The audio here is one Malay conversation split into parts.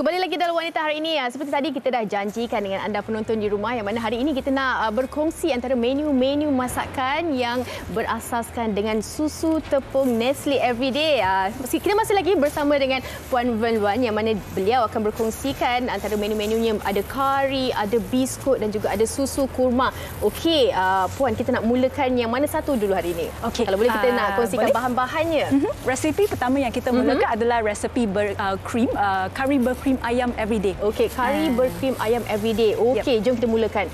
Kembali lagi dalam Wanita hari ini. Ah, seperti tadi kita dah janjikan dengan anda penonton di rumah yang mana hari ini kita nak ah, berkongsi antara menu-menu masakan yang berasaskan dengan susu tepung Nestle Everyday. Ah, kita masih lagi bersama dengan Puan Wen Wan yang mana beliau akan berkongsikan antara menu-menunya ada kari, ada biskut dan juga ada susu kurma. Okey, Puan kita nak mulakan yang mana satu dulu hari ini? Okey. Kalau boleh kita uh, nak kongsikan bahan-bahannya. Uh-huh. Resipi pertama yang kita mulakan uh-huh. adalah resipi ber, uh, cream, uh, kari berkrim ayam everyday. Okey, kari uh. berkrim ayam everyday. Okey, yep. jom kita mulakan.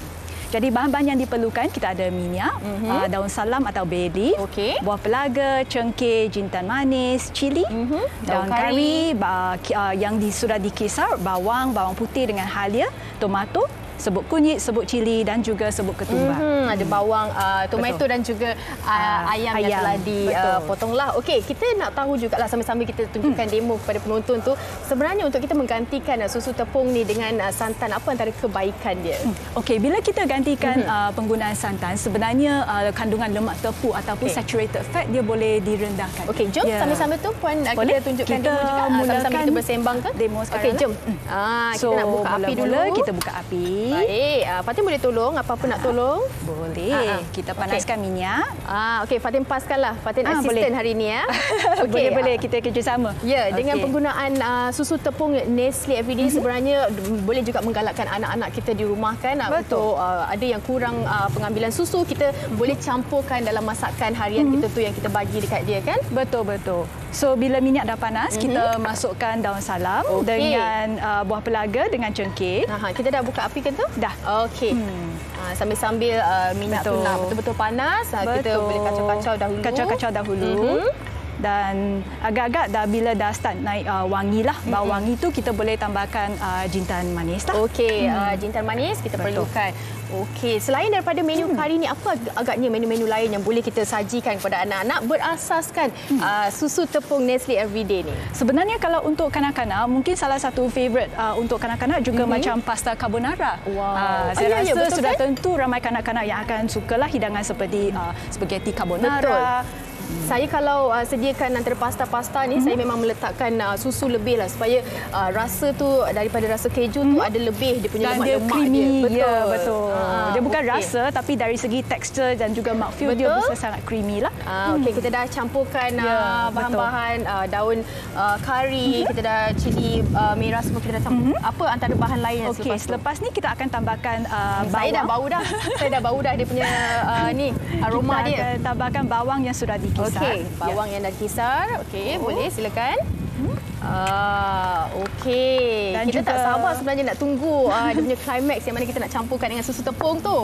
Jadi bahan-bahan yang diperlukan kita ada minyak, mm-hmm. uh, daun salam atau bay leaf, okay. buah pelaga, cengkeh, jintan manis, cili, mm-hmm. daun, daun kari, kari uh, yang di, sudah dikisar, bawang, bawang putih dengan halia, tomato, sebut kunyit, sebut cili dan juga sebut ketumbar. Mm-hmm. Ada bawang, uh, tomato Betul. dan juga uh, uh, ayam, ayam yang telah dipotonglah. Uh, Okey, kita nak tahu juga lah sambil-sambil kita tunjukkan mm. demo kepada penonton tu. Sebenarnya untuk kita menggantikan uh, susu tepung ni dengan uh, santan, apa antara kebaikan dia? Mm. Okey, bila kita gantikan mm-hmm. uh, penggunaan santan, sebenarnya uh, kandungan lemak tepung ataupun okay. saturated fat dia boleh direndahkan. Okey, jom yeah. sambil-sambil tu Puan uh, kita tunjukkan kita demo juga. Sambil-sambil kita bersembang ke? Demo sekarang. Okey, jom. Mm. Ah, kita so, nak buka api dulu. Kita buka api. Baik. Uh, Fatin boleh tolong? Apa-apa nak tolong? Boleh. Uh, kita panaskan okay. minyak. Ah, Okey, Fatin paskanlah. Fatin uh, asisten boleh. hari ini. Ya. okay. boleh, boleh. Kita kerjasama. Ya, okay. dengan penggunaan uh, susu tepung Nestle Everyday, mm-hmm. sebenarnya boleh juga menggalakkan anak-anak kita di rumah kan. Betul. Untuk uh, ada yang kurang uh, pengambilan susu, kita mm-hmm. boleh campurkan dalam masakan harian mm-hmm. kita tu yang kita bagi dekat dia kan. Betul, betul. So bila minyak dah panas, mm-hmm. kita masukkan daun salam okay. dengan uh, buah pelaga dengan cengkeh. Aha, kita dah buka api ke tu? Dah. Okey. Hmm. Uh, sambil-sambil uh, minyak betul. tu nak betul-betul panas, betul. kita boleh kacau-kacau dahulu. Kacau-kacau dahulu. Mm-hmm dan agak-agak dah bila dah start naik uh, wangi lah bau mm-hmm. wangi tu kita boleh tambahkan uh, jintan manis lah. Okey, hmm. uh, jintan manis kita Betul. perlukan. Okey, selain daripada menu hmm. kari ni apa agaknya menu-menu lain yang boleh kita sajikan kepada anak-anak berasaskan hmm. uh, susu tepung Nestle Everyday ni? Sebenarnya kalau untuk kanak-kanak mungkin salah satu favorite uh, untuk kanak-kanak juga hmm. macam pasta carbonara. Wow. Uh, saya oh, rasa ya, ya, sudah kan? tentu ramai kanak-kanak yang akan sukalah hidangan seperti uh, spaghetti carbonara. Betul. Saya kalau uh, sediakan antara pasta-pasta ni, hmm. saya memang meletakkan uh, susu lebih lah supaya uh, rasa tu daripada rasa keju hmm. tu ada lebih dia punya lemak-lemak creamy. dia. Betul. Ya, betul. Uh, dia bukan okay. rasa tapi dari segi tekstur dan juga mouthfeel dia bisa sangat creamy lah. Uh, hmm. Okey, kita dah campurkan ya, uh, bahan-bahan uh, daun uh, kari, hmm. kita dah cili uh, merah semua kita dah campur. Hmm. Apa antara bahan lain yang okay, selepas, selepas ni kita akan tambahkan uh, bawang. Saya dah bau dah. saya dah bau dah dia punya uh, ni aroma kita dia. Kita akan tambahkan bawang yang sudah di kisar. Okey, bawang ya. yang dah kisar. Okey, oh. boleh silakan. Hmm. Ah, okey. Kita juga... tak sabar sebenarnya nak tunggu uh, dia punya climax yang mana kita nak campurkan dengan susu tepung tu.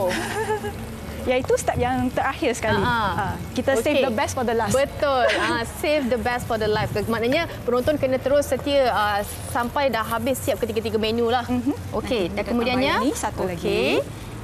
Iaitu step yang terakhir sekali. Uh-huh. Uh, kita okay. save the best for the last. Betul. Uh, save the best for the last. Maknanya penonton kena terus setia uh, sampai dah habis siap ketiga-tiga menu lah. Uh-huh. Okey. Dan kemudiannya. Ini satu okay. lagi.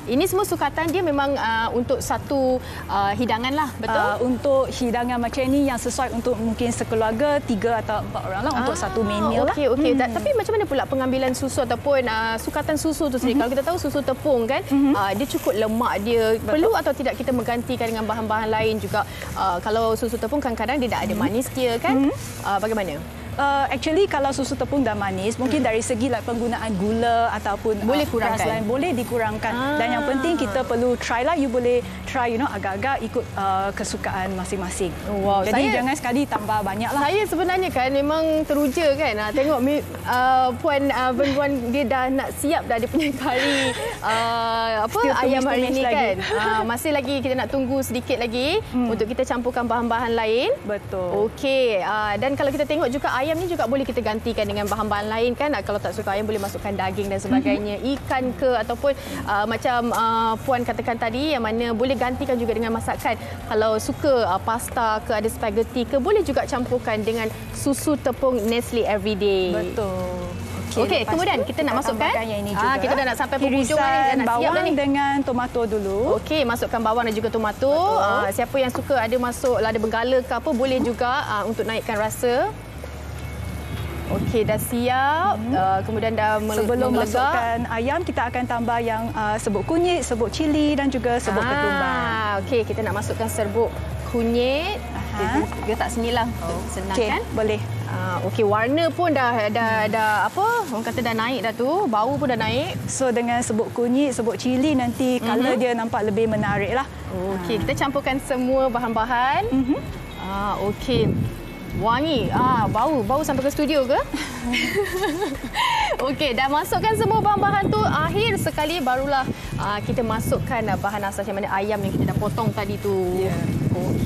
Ini semua sukatan dia memang uh, untuk satu uh, hidangan lah, betul? Uh, untuk hidangan macam ini yang sesuai untuk mungkin sekeluarga, tiga atau empat orang lah ah, untuk satu menu lah. Okey, okey. Hmm. Tapi macam mana pula pengambilan susu ataupun uh, sukatan susu tu sendiri? Mm-hmm. Kalau kita tahu susu tepung kan, mm-hmm. uh, dia cukup lemak dia. Betul. Perlu atau tidak kita menggantikan dengan bahan-bahan lain juga? Uh, kalau susu tepung kadang-kadang dia tak ada manis dia kan? Mm-hmm. Uh, bagaimana? Uh, actually kalau susu tepung dah manis mungkin dari segi like penggunaan gula ataupun boleh uh, kurangkan lain, boleh dikurangkan. Ah. dan yang penting kita perlu try lah. You boleh try you know agak-agak ikut uh, kesukaan masing-masing. Wow jadi saya, jangan sekali tambah banyak lah. Saya sebenarnya kan memang teruja kan. Uh, tengok uh, puan uh, puan dia dah nak siap dah dia punya kari uh, apa Still ayam hari ni kan. Uh, masih lagi kita nak tunggu sedikit lagi hmm. untuk kita campurkan bahan-bahan lain. Betul. Okey uh, dan kalau kita tengok juga ayam ayam ni juga boleh kita gantikan dengan bahan-bahan lain kan kalau tak suka ayam boleh masukkan daging dan sebagainya mhm. ikan ke ataupun uh, macam uh, puan katakan tadi yang mana boleh gantikan juga dengan masakan kalau suka uh, pasta ke ada spaghetti ke boleh juga campurkan dengan susu tepung Nestle Everyday betul Okey, okay, kemudian kita, kita nak masukkan yang ini juga. Ah, kita dah nak sampai penghujung ni, dah nak siap ni. dengan tomato dulu. Okey, masukkan bawang dan juga tomato. Ah, siapa yang suka ada masuk lada benggala ke apa boleh juga ah, untuk naikkan rasa. Okey, dah siap. Hmm. Uh, kemudian dah melegak. Sebelum masukkan ayam, kita akan tambah yang uh, serbuk kunyit, serbuk cili dan juga serbuk ah, ketumbar. Okey, kita nak masukkan serbuk kunyit. Dia, dia tak sinilah. Oh. Senang okay, kan? Boleh. Ah, okey, warna pun dah dah dah apa? Orang kata dah naik dah tu. Bau pun dah naik. So dengan sebut kunyit, sebut cili nanti mm-hmm. color dia nampak lebih menarik lah. Okey, ah. kita campurkan semua bahan-bahan. Mm-hmm. Ah, okey. Wangi. Ah, bau, bau sampai ke studio ke? Okey, dah masukkan semua bahan-bahan tu. Akhir sekali barulah uh, kita masukkan uh, bahan asas yang mana ayam yang kita dah potong tadi tu. Yeah.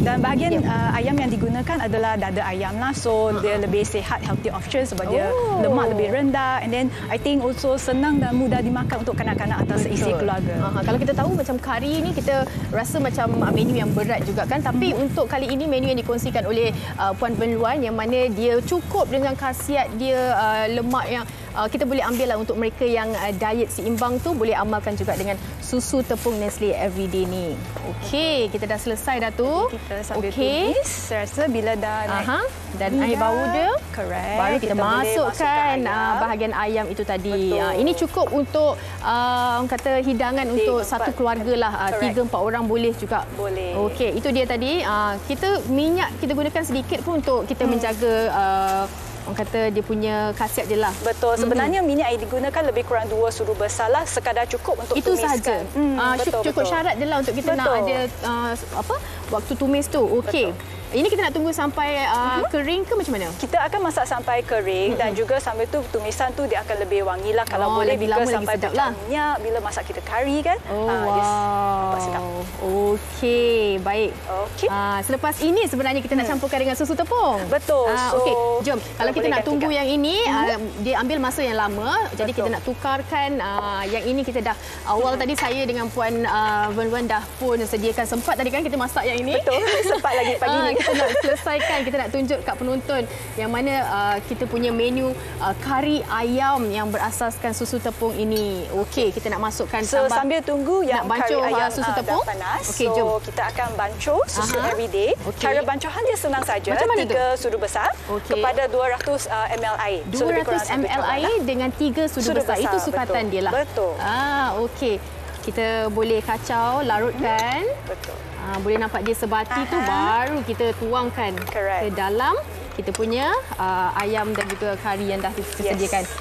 Dan bahagian yep. uh, ayam yang digunakan adalah dada ayam lah. So uh-huh. dia lebih sihat, healthy option sebab oh. dia lemak lebih rendah. And then I think also senang dan mudah dimakan untuk kanak-kanak atau seisi keluarga. Uh-huh. Kalau kita tahu macam kari ni kita rasa macam menu yang berat juga kan. Tapi hmm. untuk kali ini menu yang dikongsikan oleh uh, Puan Benluan yang mana dia cukup dengan khasiat dia uh, lemak yang uh, kita boleh ambil lah untuk mereka yang uh, diet seimbang tu boleh amalkan juga dengan susu tepung Nestle Everyday ni. Okey, kita dah selesai dah tu. Kita sambil okay. tumis. Saya rasa bila dah naik Aha. dan minyak, air bau dia, correct. baru kita, kita masukkan, masukkan uh, bahagian ayam itu tadi. Uh, ini cukup untuk uh, kata hidangan tiga, untuk empat. satu keluarga lah. Tiga, empat orang boleh juga. Boleh. Okey, itu dia tadi. Uh, kita minyak kita gunakan sedikit pun untuk kita hmm. menjaga uh, orang kata dia punya khasiat je lah. Betul. Sebenarnya mm-hmm. minyak yang digunakan lebih kurang dua sudu besar lah sekadar cukup untuk Itu tumiskan. Itu sahaja. Hmm, uh, betul, cukup betul. syarat je lah untuk kita betul. nak ada uh, apa waktu tumis tu. Okey. Ini kita nak tunggu sampai uh, uh-huh. kering ke macam mana? Kita akan masak sampai kering uh-huh. dan juga sampai tu tumisan tu dia akan lebih wangi lah. Kalau oh, boleh lebih lama sampai sedap lah. minyak bila masak kita kari kan. Oh, uh, wow. sedap. Okey, baik. Okey. Uh, selepas ini sebenarnya kita hmm. nak campurkan dengan susu tepung. Betul. Uh, so, Okey, jom. Kalau kita nak tunggu yang ini, uh-huh. uh, dia ambil masa yang lama. Betul. Jadi kita nak tukarkan uh, yang ini kita dah awal uh-huh. tadi saya dengan Puan uh, Wen dah pun sediakan sempat tadi kan kita masak yang ini. Betul. Sempat lagi pagi uh, ni kita nak selesaikan kita nak tunjuk kat penonton yang mana uh, kita punya menu uh, kari ayam yang berasaskan susu tepung ini. Okey, kita nak masukkan so, tambah sambil tunggu yang kari uh, ayam susu uh, tepung dah panas. Okey, so, jom. kita akan bancuh susu Aha. everyday. Okay. Cara bancuhan dia senang saja. Macam mana tiga tu? sudu besar okay. kepada 200 uh, ml air. 200 so, ml air lah. dengan tiga sudu, sudu besar. besar. Itu sukatan betul. dia lah. Betul. Ah, okey. Kita boleh kacau, larutkan. Betul. Ha, boleh nampak dia sebati Aha. tu baru kita tuangkan Correct. ke dalam kita punya uh, ayam dan juga kari yang dah disediakan. Yes.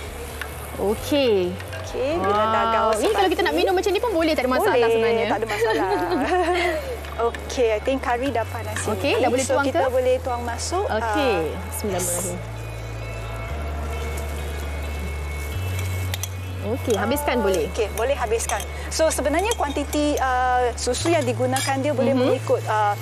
Okey. Okey, bila dah gaul Ini kalau kita nak minum macam ni pun boleh tak ada masalah boleh, sebenarnya. tak ada masalah. Okey, I think kari dah panas. Okey, dah boleh tuang so, ke? kita boleh tuang masuk. Okey. Uh, Bismillahirrahmanirrahim. Okey, habiskan boleh. Okey, boleh habiskan. So sebenarnya kuantiti uh, susu yang digunakan dia boleh mm-hmm. mengikut uh,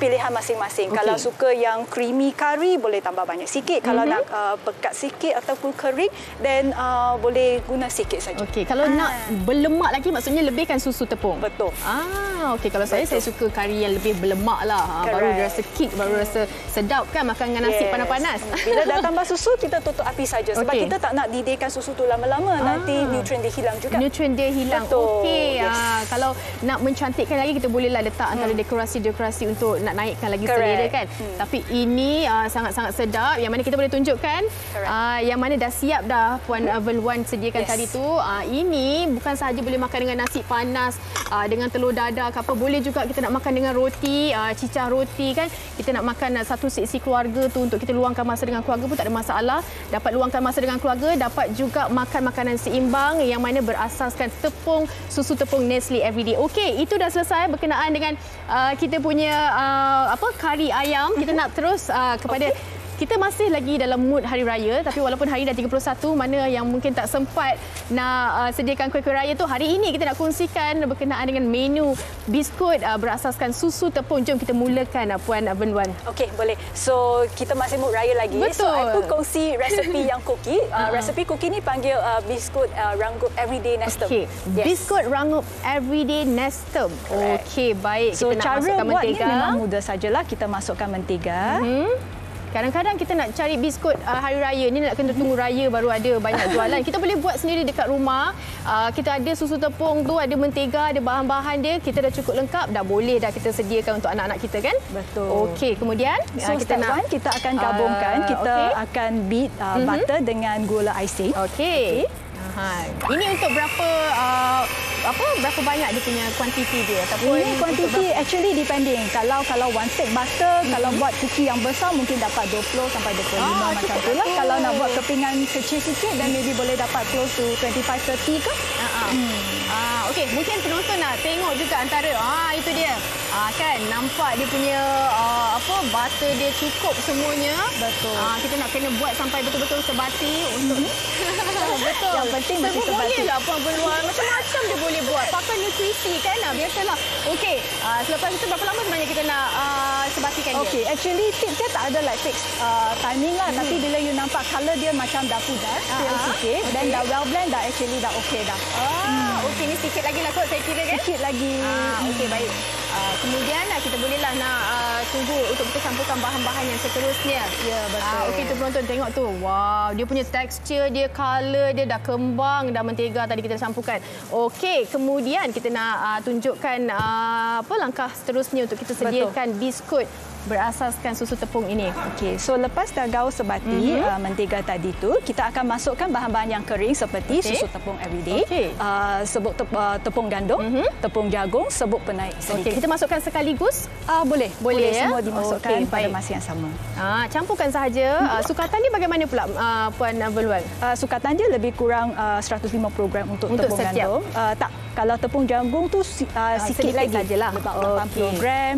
pilihan masing-masing. Okay. Kalau suka yang creamy curry boleh tambah banyak sikit. Kalau mm-hmm. nak uh, pekat sikit ataupun kering then uh, boleh guna sikit saja. Okey, kalau ah. nak berlemak lagi maksudnya lebihkan susu tepung. Betul. Ah, okey kalau Betul. saya saya suka kari yang lebih berlemak lah. Ha, baru rasa kick, baru rasa sedap kan makan dengan nasi yes. panas-panas. Bila dah tambah susu kita tutup api saja sebab okay. kita tak nak didihkan susu tu lama-lama ah. nanti nutrien dia hilang juga. Nutrien dia hilang. Okey. Yes. Ah, kalau nak mencantikkan lagi kita bolehlah letak antara hmm. dekorasi-dekorasi untuk nak naikkan lagi Correct. selera kan. Hmm. Tapi ini uh, sangat-sangat sedap yang mana kita boleh tunjukkan uh, yang mana dah siap dah Puan uh, Velwan sediakan yes. tadi tu. Uh, ini bukan sahaja boleh makan dengan nasi panas uh, dengan telur dadah apa boleh juga kita nak makan dengan roti, uh, cicah roti kan. Kita nak makan uh, satu seksi keluarga tu untuk kita luangkan masa dengan keluarga pun tak ada masalah. Dapat luangkan masa dengan keluarga, dapat juga makan makanan seimbang yang mana berasaskan tepung susu tepung Nestle Everyday. Okey, itu dah selesai berkenaan dengan uh, kita punya uh, apa kari ayam. Kita nak terus uh, kepada okay kita masih lagi dalam mood hari raya tapi walaupun hari dah 31 mana yang mungkin tak sempat nak uh, sediakan kuih-kuih raya tu hari ini kita nak kongsikan berkenaan dengan menu biskut uh, berasaskan susu tepung. Jom kita mulakan uh, puan Benwan okey boleh. So kita masih mood raya lagi. Betul. so aku kongsi resepi yang cookie. Uh, uh-huh. resepi cookie ni panggil uh, biskut uh, rangup everyday nestem okay. yes. biskut rangup everyday nestem okey baik. So kita nak masukkan mentega. memang mudah sajalah. Kita masukkan mentega. Mm-hmm. Kadang-kadang kita nak cari biskut uh, hari raya ni nak kena tunggu raya baru ada banyak jualan. Kita boleh buat sendiri dekat rumah. Uh, kita ada susu tepung tu, ada mentega, ada bahan-bahan dia. Kita dah cukup lengkap, dah boleh dah kita sediakan untuk anak-anak kita kan? Betul. Okey, kemudian so, uh, kita nak one, kita akan gabungkan, uh, kita okay. akan beat uh, mm-hmm. butter dengan gula icing. Okey. Okay. Ha. Ini untuk berapa uh, apa berapa banyak dia punya kuantiti dia ataupun ini kuantiti actually depending. Kalau kalau one stick butter, mm-hmm. kalau buat cookie yang besar mungkin dapat 20 sampai 25 ah, macam tu lah. Kalau nak buat kepingan kecil sikit dan maybe boleh dapat close to 25 30 ke? Uh-huh. Hmm. Ah, okey, mungkin penonton nak tengok juga antara ah itu dia. Ah kan nampak dia punya uh, apa butter dia cukup semuanya. Betul. Ah kita nak kena buat sampai betul-betul sebati untuk mm-hmm. betul. Yang penting mesti sebati. Boleh lah peluang macam-macam dia boleh buat. Pakai nutrisi kan ah biasalah. Okey, ah selepas itu berapa lama sebenarnya kita nak uh, sebatikan dia? Okey, actually tip dia tak ada like fix uh, timing lah. Mm-hmm. Tapi bila you nampak color dia macam dah pudar, uh-huh. sikit okay. dan dah well blend dah actually dah okey dah. Ah, hmm. Okey ni sikit lagi lah kot saya kira kan? Sikit lagi. Ah, okey baik. Uh, kemudian uh, kita bolehlah nak uh, tunggu untuk kita campurkan bahan-bahan yang seterusnya. Ya, betul. Uh, Okey, tu penonton tengok tu. Wow, dia punya tekstur, dia color, dia dah kembang, dah mentega tadi kita campurkan. Okey, kemudian kita nak uh, tunjukkan uh, apa langkah seterusnya untuk kita sediakan betul. biskut berasaskan susu tepung ini. Okey, so lepas dah gaul sebati mm-hmm. uh, mentega tadi tu, kita akan masukkan bahan-bahan yang kering seperti okay. susu tepung everyday, okay. uh, sebut tep, uh, tepung gandum, mm-hmm. tepung jagung, sebut penaik sedikit. Okay. Kita masukkan sekaligus? Uh, boleh. Boleh, boleh ya? semua dimasukkan okay, pada masa yang sama. Uh, campurkan sahaja. Mm-hmm. Uh, sukatan ni bagaimana pula uh, Puan Beluan? Uh, sukatan dia lebih kurang uh, 150 gram untuk, untuk tepung setiap. gandum. Uh, tak, kalau tepung jagung tu uh, uh, sikit, sikit lagi. Sajalah. Lebih okay. 80 gram.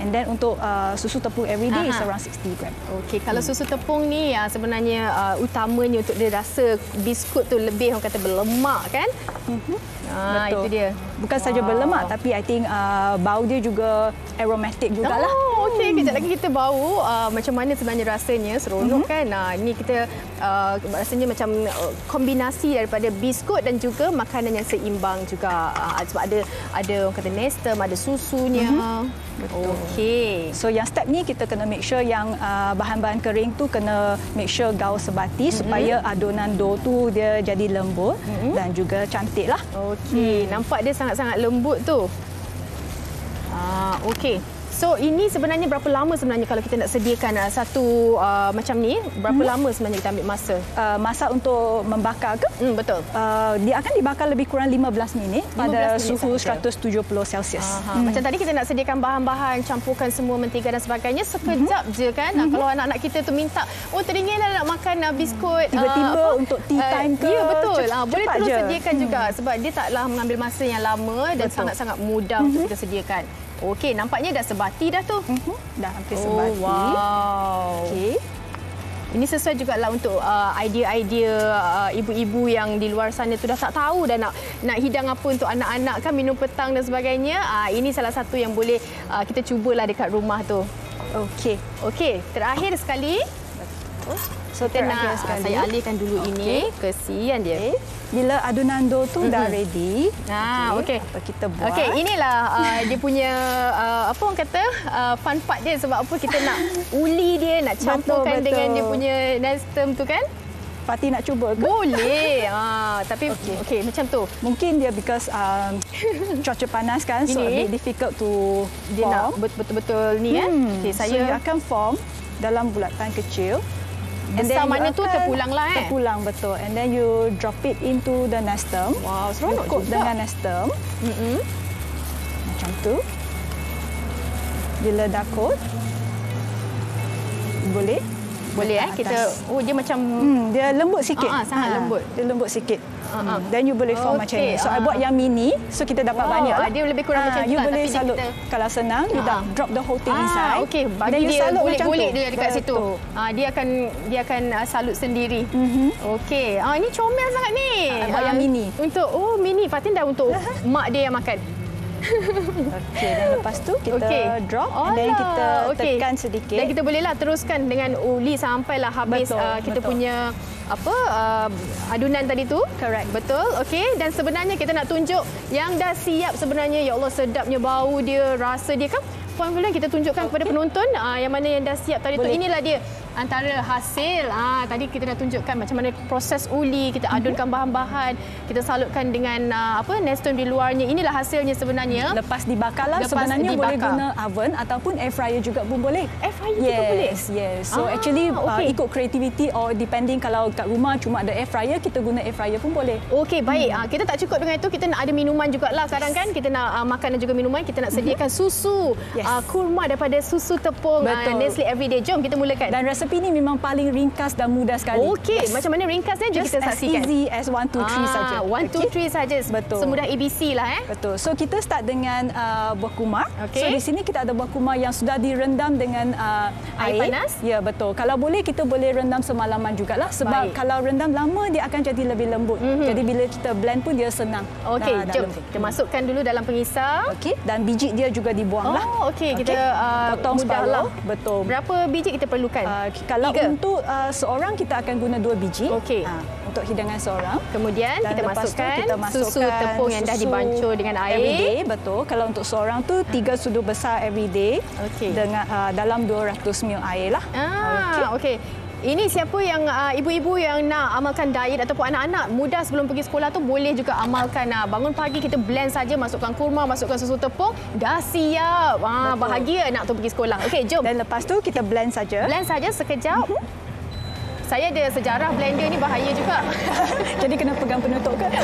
And then untuk uh, susu tepung everyday is around 60 gram. Okey, kalau hmm. susu tepung ni uh, sebenarnya uh, utamanya untuk dia rasa biskut tu lebih orang kata berlemak kan? Mm-hmm. Ah, Betul. itu dia. Bukan wow. saja berlemak tapi I think uh, bau dia juga aromatic jugalah. Oh, okey. Hmm. Kejap lagi kita bau uh, macam mana sebenarnya rasanya. Seronok mm-hmm. kan? Nah, ini kita uh, rasanya macam uh, kombinasi daripada biskut dan juga makanan yang seimbang juga. Uh, sebab ada ada orang kata nestem, ada susunya. Mm-hmm. Okey. So yang step ni kita kena make sure yang uh, bahan-bahan kering tu kena make sure gaul sebati mm-hmm. supaya adonan dough tu dia jadi lembut mm-hmm. dan juga cantik lah. Okey, hmm. nampak dia sangat-sangat lembut tu. Ah, okey. So ini sebenarnya berapa lama sebenarnya kalau kita nak sediakan uh, satu uh, macam ni berapa hmm. lama sebenarnya kita ambil masa? Uh, masa untuk membakar ke? Hmm, betul. Uh, dia akan dibakar lebih kurang 15 minit 15 pada minit suhu sahaja. 170 Celsius. Hmm. Macam tadi kita nak sediakan bahan-bahan, campurkan semua mentega dan sebagainya sekejap hmm. je kan. Hmm. Kalau anak-anak kita tu minta, oh teringin nak makan uh, biskut tiba-tiba uh, untuk tea time uh, ke? Ya betul. Uh, boleh terus je. sediakan hmm. juga sebab dia taklah mengambil masa yang lama dan sangat-sangat mudah hmm. untuk kita sediakan. Okey, nampaknya dah sebati dah tu. Mm-hmm. Dah hampir oh, sebati. Wow. Okey. Ini sesuai juga lah untuk uh, idea-idea uh, ibu-ibu yang di luar sana tu dah tak tahu dah nak nak hidang apa untuk anak-anak kan minum petang dan sebagainya. Uh, ini salah satu yang boleh uh, kita cubalah dekat rumah tu. Okey. Okey, terakhir sekali. So kita nak sekali. saya alihkan dulu okay. ini kesian dia. Okay. Bila adunan dough tu mm-hmm. dah ready. Ha okey. Okay. Kita buat. Okey, inilah uh, dia punya uh, apa orang kata uh, fun part dia sebab apa kita nak uli dia nak campurkan betul, betul. dengan dia punya nestem tu kan? Pati nak cuba ke? Boleh. ha, tapi okey okay, macam tu. Mungkin dia because um, cuaca panas kan so a bit difficult to dia form. nak betul-betul ni kan. Hmm. Okay, saya so, akan form dalam bulatan kecil. And Besar mana tu terpulanglah eh. Terpulang betul. And then you drop it into the nestem. Wow, seronok juga. dengan nestem. Mm -hmm. Macam tu. Bila dah coat. Boleh. Boleh eh kita oh dia macam hmm, dia lembut sikit. Ah, ah sangat ha, lembut. Dia lembut sikit. Uh-huh. Then you boleh form okay. macam ni. So uh. I buat yang mini so kita dapat wow. banyak. Lah. Dia lebih kurang uh, macam tu. You lah, boleh salut kita... kalau senang uh. you dah drop the whole thing uh, inside. Okey, bagi dia kulit-kulit dia dekat Betul. situ. Uh, dia akan dia akan uh, salut sendiri. Mm-hmm. Okey. Ah uh, ini comel sangat ni. Uh, buat uh, yang mini. Untuk oh mini Fatin dah untuk mak dia yang makan. Okey dan lepas tu kita okay. drop Olah. and then kita okay. tekan sedikit. Dan kita bolehlah teruskan dengan uli sampailah habis betul, uh, kita betul. punya apa uh, adunan tadi tu. Correct. Betul. Okey dan sebenarnya kita nak tunjuk yang dah siap sebenarnya ya Allah sedapnya bau dia, rasa dia kan. Fulan kita tunjukkan kepada penonton uh, yang mana yang dah siap tadi Boleh. tu. Inilah dia antara hasil. Ah tadi kita dah tunjukkan macam mana proses uli, kita mhm. adunkan bahan-bahan, kita salutkan dengan uh, apa neston di luarnya. Inilah hasilnya sebenarnya. Lepas dibakarlah Lepas sebenarnya dibakar. boleh guna oven ataupun air fryer juga pun boleh. Air fryer yes, juga boleh? Yes. So ah, actually uh, okay. uh, ikut creativity or depending kalau kat rumah cuma ada air fryer, kita guna air fryer pun boleh. Okey, baik. Hmm. Uh, kita tak cukup dengan itu, kita nak ada minuman jugalah sekarang kan. Kita nak uh, makan dan juga minuman, kita nak sediakan mm-hmm. susu yes. uh, kurma daripada susu tepung uh, Nestle Everyday. Jom kita mulakan. Dan resepi ni memang paling ringkas dan mudah sekali. Okey, yes. macam mana ringkasnya? Jom kita saksikan. As easy as 1 2 3 saja. 1 2 3 saja. Betul. Semudah ABC lah eh. Betul. So kita start dengan uh, buah kumar. Okay. So di sini kita ada buah kumar yang sudah direndam dengan uh, air, air panas. Ya, betul. Kalau boleh kita boleh rendam semalaman jugalah sebab Baik. kalau rendam lama dia akan jadi lebih lembut. Mm-hmm. Jadi bila kita blend pun dia senang. Okey, jom kita masukkan dulu dalam pengisap. Okey, dan biji dia juga dibuanglah. Oh, okey. Okay. Kita uh, potong mudahlah. Betul. Berapa biji kita perlukan? Uh, kalau Tiga. untuk uh, seorang kita akan guna dua biji. Okey. Uh, untuk hidangan seorang. Kemudian dan kita masukkan, kita masukkan susu tepung yang dah dibancur dengan air. Everyday, betul. Kalau untuk seorang tu tiga sudu besar everyday okay. dengan uh, dalam 200 ml air lah. Ah, okey. Okay. Ini siapa yang uh, ibu-ibu yang nak amalkan diet ataupun anak-anak muda sebelum pergi sekolah tu boleh juga amalkan uh, bangun pagi kita blend saja masukkan kurma masukkan susu tepung dah siap. Ah bahagia anak tu pergi sekolah. Okey jom. Dan lepas tu kita blend saja. Blend saja sekejap. Mm-hmm saya ada sejarah blender ni bahaya juga. Jadi kena pegang penutup kan?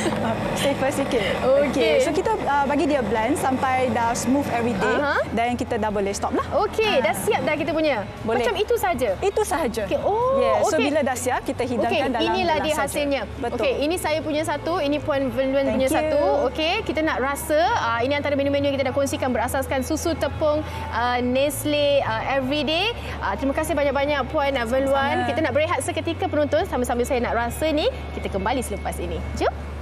Safer sikit. Okey. Okay. So kita uh, bagi dia blend sampai dah smooth every day uh-huh. dan kita dah boleh stop lah. Okey, uh. dah siap dah kita punya. Boleh. Macam itu saja. Itu sahaja. Okay. Oh, yeah. So okay. bila dah siap kita hidangkan okay. dalam Inilah dia hasilnya. Betul. Okey, ini saya punya satu, ini puan Wen punya you. satu. Okey, kita nak rasa uh, ini antara menu-menu yang kita dah kongsikan berasaskan susu tepung uh, Nestle uh, Everyday. Uh, terima kasih banyak-banyak puan uh, Wen Kita nak berehat seketika penonton sambil-sambil saya nak rasa ni. Kita kembali selepas ini. Jom.